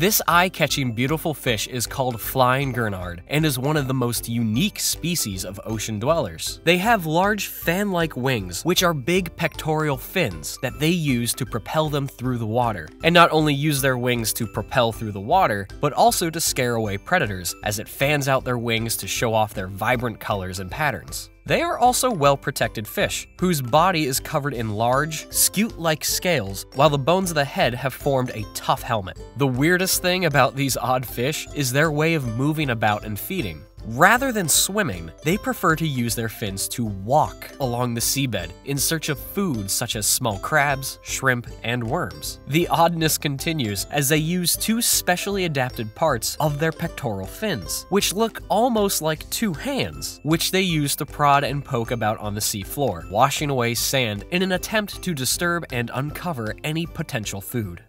This eye-catching beautiful fish is called flying gurnard and is one of the most unique species of ocean dwellers. They have large fan-like wings, which are big pectoral fins that they use to propel them through the water, and not only use their wings to propel through the water, but also to scare away predators as it fans out their wings to show off their vibrant colors and patterns. They are also well protected fish, whose body is covered in large, scute like scales, while the bones of the head have formed a tough helmet. The weirdest thing about these odd fish is their way of moving about and feeding. Rather than swimming, they prefer to use their fins to walk along the seabed in search of food such as small crabs, shrimp, and worms. The oddness continues as they use two specially adapted parts of their pectoral fins, which look almost like two hands, which they use to prod and poke about on the seafloor, washing away sand in an attempt to disturb and uncover any potential food.